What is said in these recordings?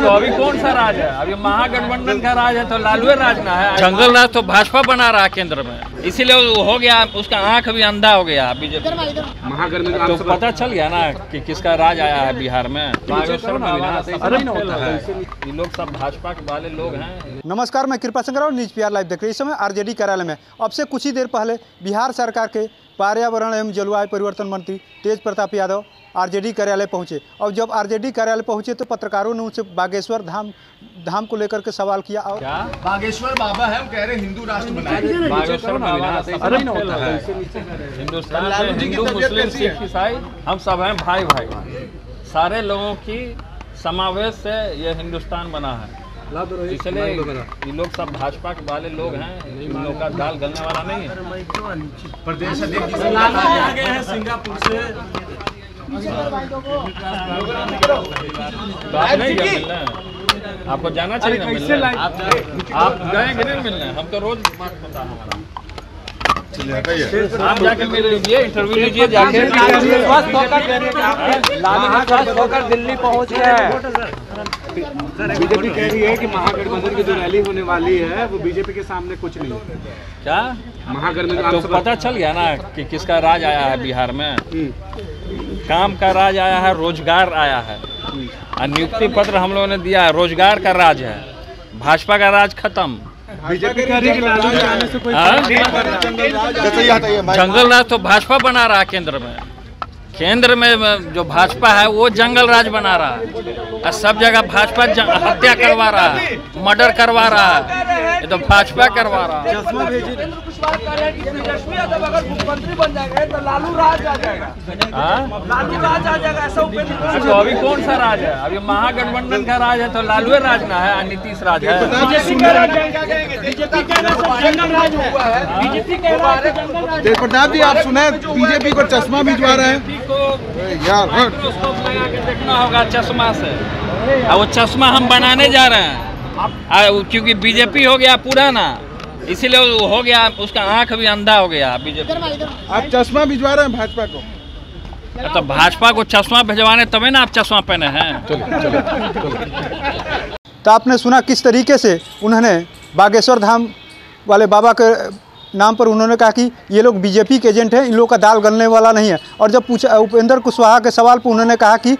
तो अभी कौन सा राज है? अभी महागठबंधन का राज है तो लालू राज ना है। जंगल राज तो भाजपा बना रहा है केंद्र में। इसीलिए हो गया उसका आँख भी अंधा हो गया बीजेपी महागठबंधन तो पता चल गया ना कि किसका राज आया है बिहार में। बागेश्वर में अरे ये लोग सब भाजपा के वाले लोग हैं। नमस्कार मैं कृपा शंकर और न्यूज़ पीआर लाइव देख रहे हैं। इस समय आरजेडी कार्यालय में। अब से कुछ ही देर पहले बिहार सरकार के पर्यावरण एवं जलवायु परिवर्तन मंत्री तेज प्रताप यादव आरजेडी कार्यालय पहुँचे। और जब आरजेडी कार्यालय पहुँचे तो पत्रकारों ने उनसे बागेश्वर धाम धाम को लेकर के सवाल किया और क्या? बागेश्वर बाबा है वो कह रहे हिंदू राष्ट्र बनाए। बागेश्वर बाबा अरे होता है। हिंदुस्तान हिंदू मुस्लिम सिख ईसाई हम सब हैं भाई भाई सारे लोगों की समावेश से ये हिंदुस्तान बना है। इसलिए ये लोग सब भाजपा के वाले लोग हैं इन लोग का दाल गलने वाला नहीं है। प्रदेश अध्यक्ष हैं सिंगापुर से। तो आप नहीं आपको जाना चाहिए ना मिलने आप आप कि नहीं मिलने हम तो रोज बात होता है हमारा। आप जाके मिल लीजिए इंटरव्यू लीजिए। जाके स्वस्थ होकर लालू स्वस्थ होकर दिल्ली पहुँच गए। बीजेपी कह रही है कि महागठबंधन की जो रैली होने वाली है वो बीजेपी के सामने कुछ नहीं है। क्या? महागठबंधन तो पता चल गया ना कि किसका राज आया है बिहार में। हम्म, काम का राज आया है रोज़गार आया है। और नियुक्ति पत्र हम लोगों ने दिया है। रोज़गार का राज है। भाजपा का राज खत्म। बीजेपी कह रही कि लालू के आने से कोई हाँ? जंगल राज तो भाजपा बना रहा है केंद्र में। केंद्र में जो भाजपा है वो जंगल राज बना रहा है। और सब जगह भाजपा हत्या करवा रहा है मर्डर करवा रहा है ये तो भाजपा करवा रहा है। उपेंद्र कुशवाहा कह रहे हैं कि तेजस्वी यादव अगर मुख्यमंत्री बन जाएँगे तो लालू राज आ जाएगा। हाँ? लालू राज आ जाएगा ऐसा उपेंद्र कुशवाहा तो अभी कौन सा राज है? अभी महागठबंधन का राज है तो लालू राज ना है नीतीश राज है। बीजेपी है। है। है है। प्रताप जी आप सुने? बीजेपी को चश्मा भिजवा रहे हैं। बीजेपी को यार हट। माइक्रोस्कोप लगा के देखना होगा चश्मा से। और वो चश्मा हम बनाने जा रहे हैं। क्योंकि बीजेपी हो गया पुराना इसीलिए हो गया उसका आँख भी अंधा हो गया बीजेपी आप चश्मा भिजवा रहे हैं भाजपा को? तो भाजपा को चश्मा भिजवाने तभी ना आप चश्मा पहने हैं। तो आपने सुना किस तरीके से उन्होंने बागेश्वर धाम वाले बाबा के नाम पर उन्होंने कहा कि ये लोग बीजेपी के एजेंट हैं, इन लोगों का दाल गलने वाला नहीं है। और जब पूछा, उपेंद्र कुशवाहा के सवाल पर उन्होंने कहा कि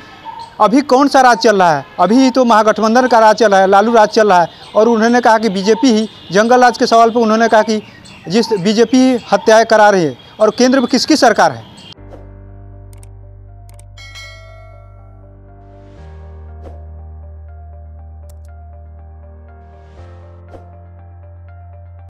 अभी कौन सा राज चल रहा है? अभी ही तो महागठबंधन का राज चल रहा है, लालू राज चल रहा है। और उन्होंने कहा कि बीजेपी ही, जंगल राज के सवाल पर उन्होंने कहा कि जिस बीजेपी हत्याएँ करा रही है, और केंद्र में किसकी सरकार है?